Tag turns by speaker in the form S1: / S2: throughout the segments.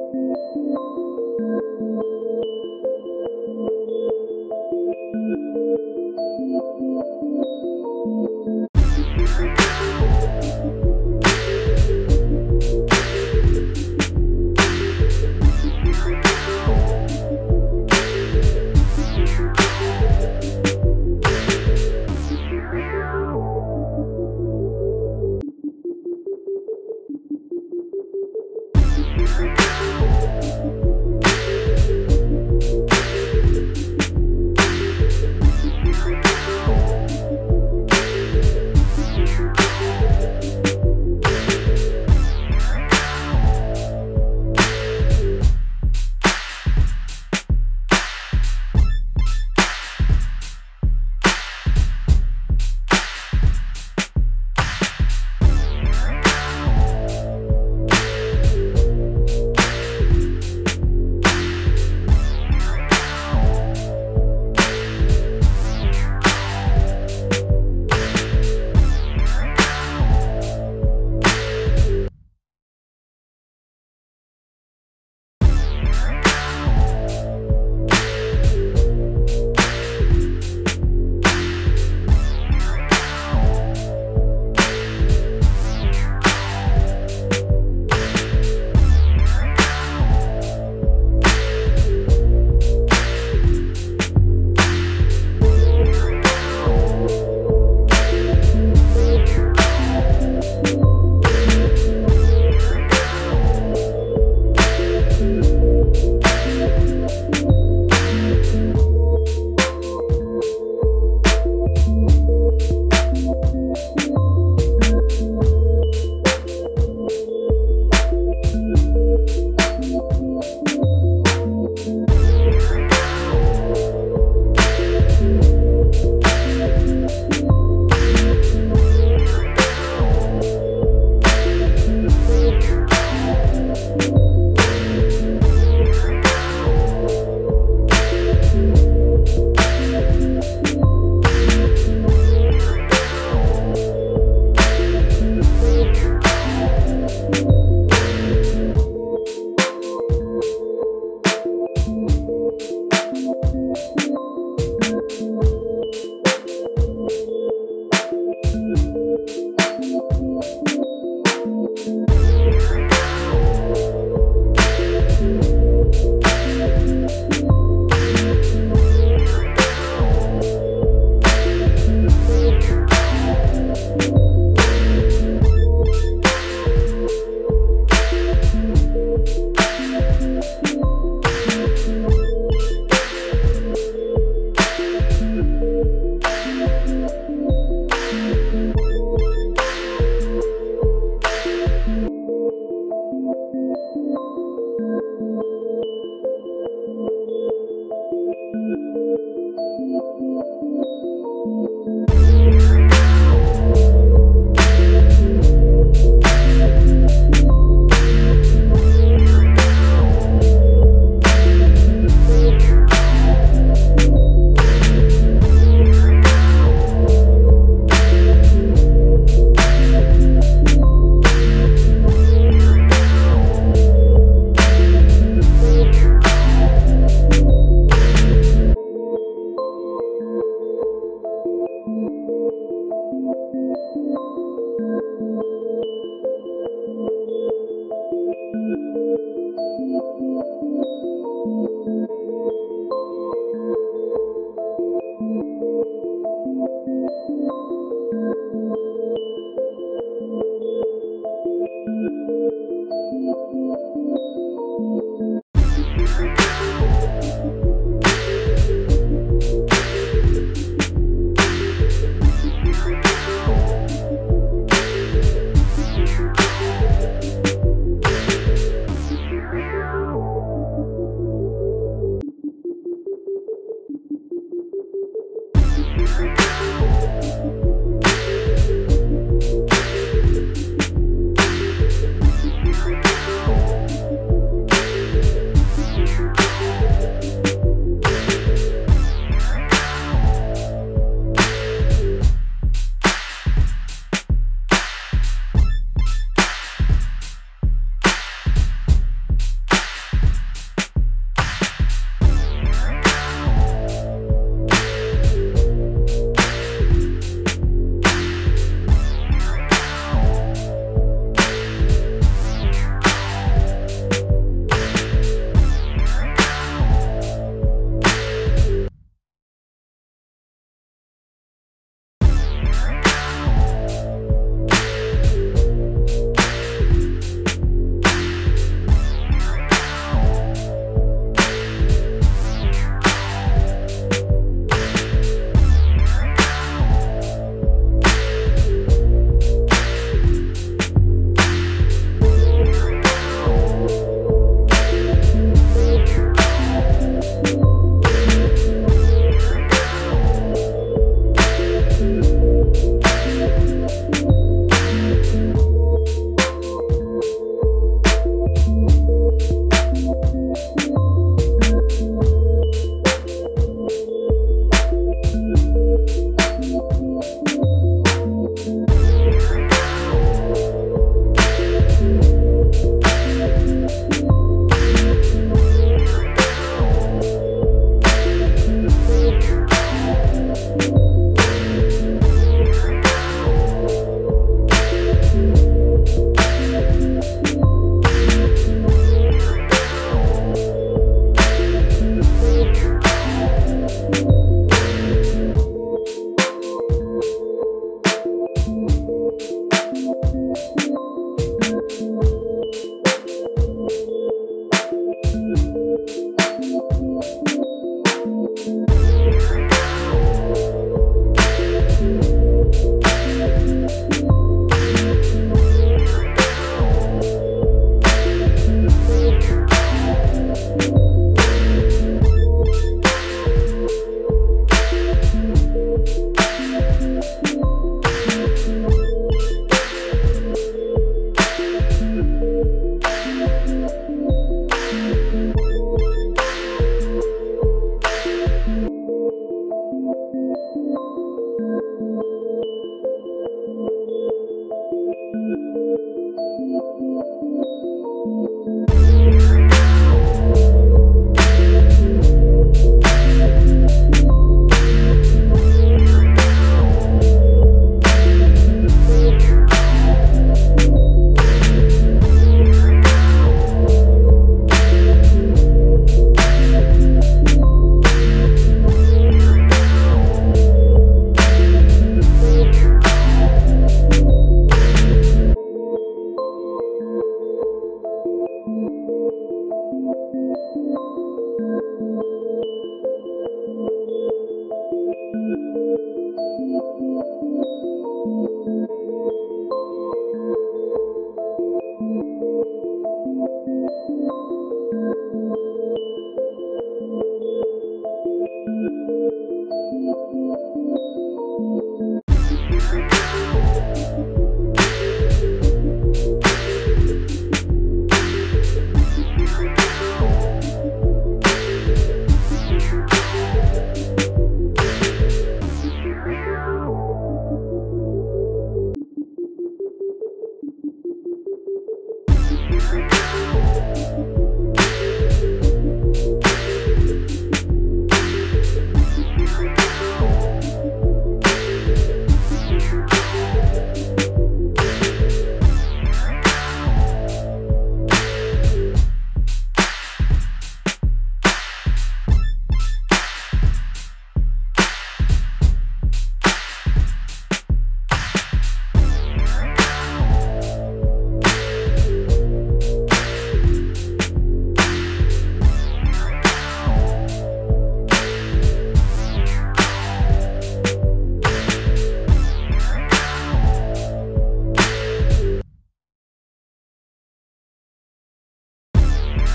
S1: Thank you.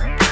S1: Bye.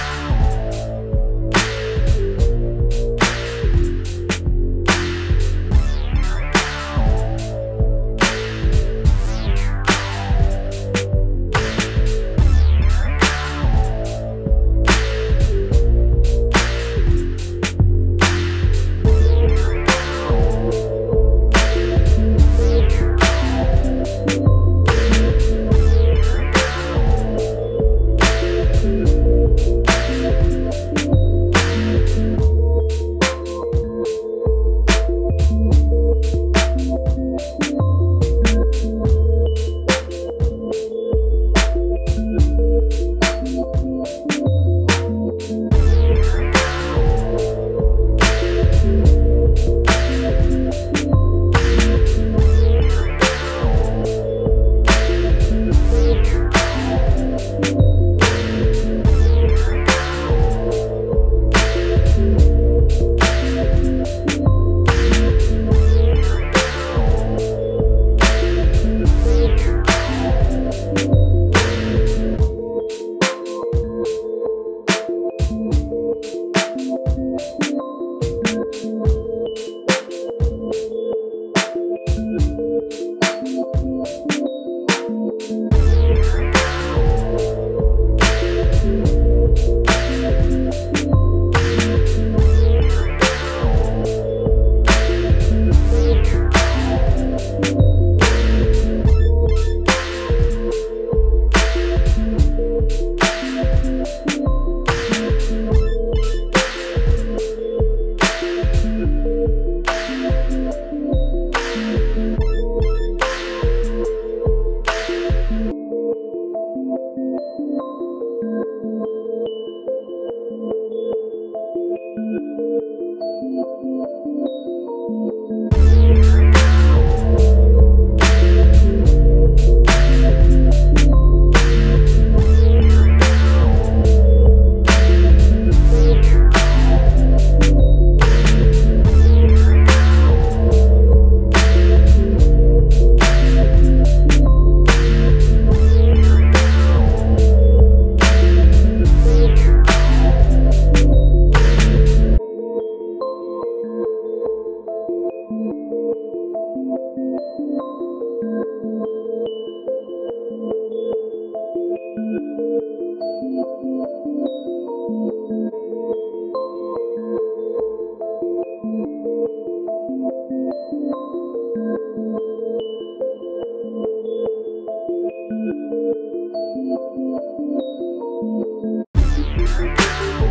S1: Thank you.